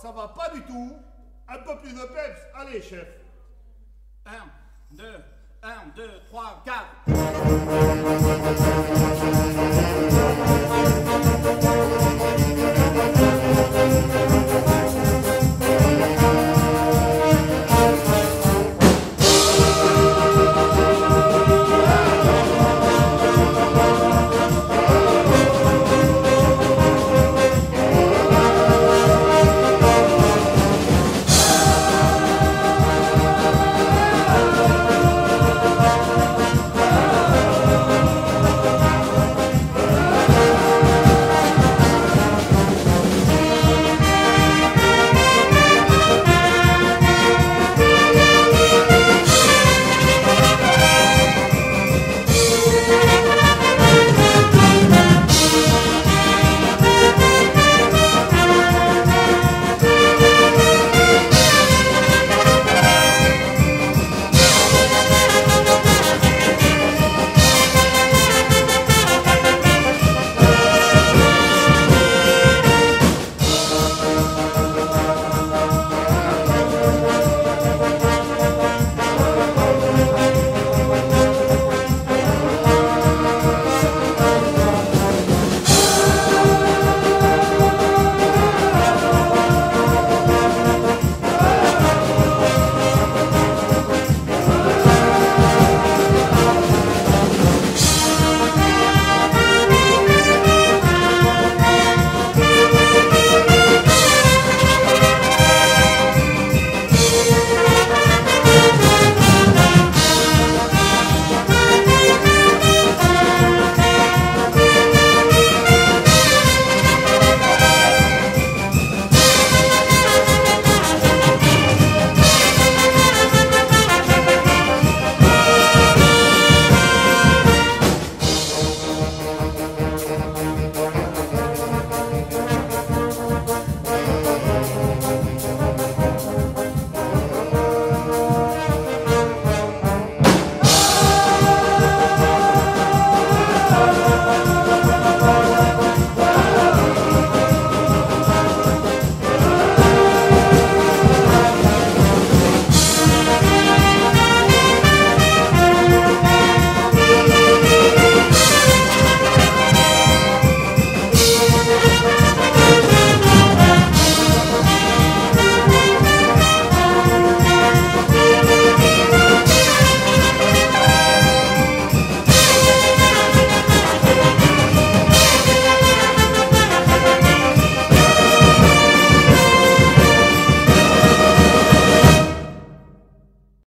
ça va pas du tout. Un peu plus de peps. Allez, chef. 1, 2, 1, 2, 3, 4.